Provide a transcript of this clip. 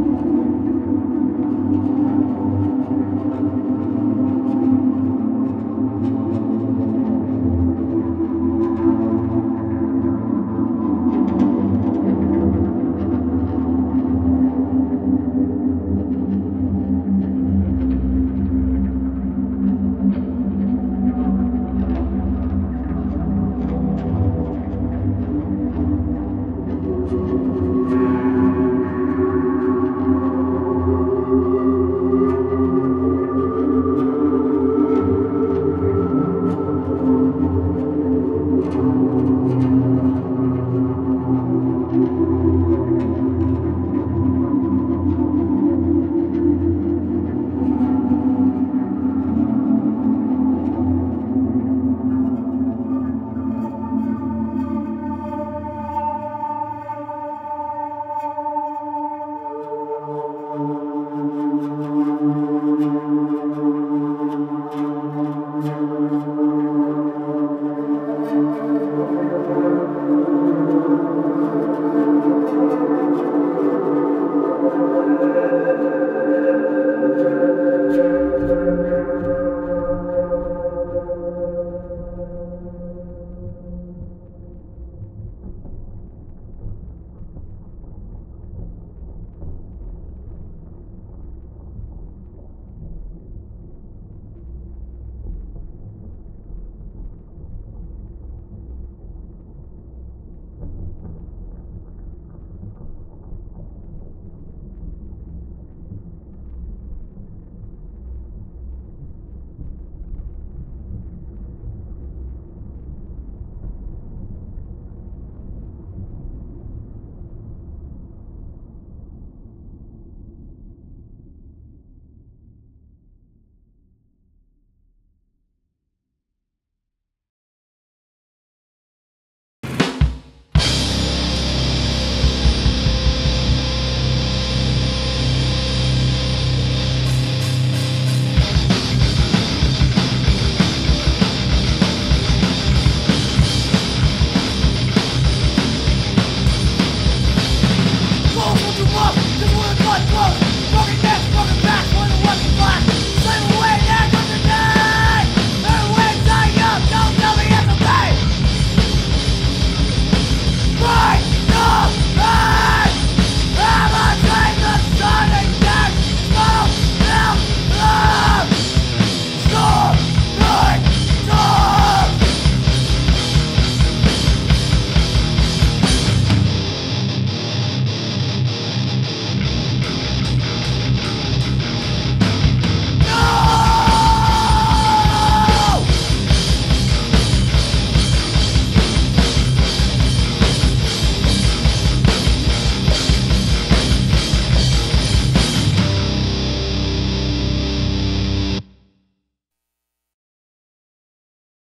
確かに。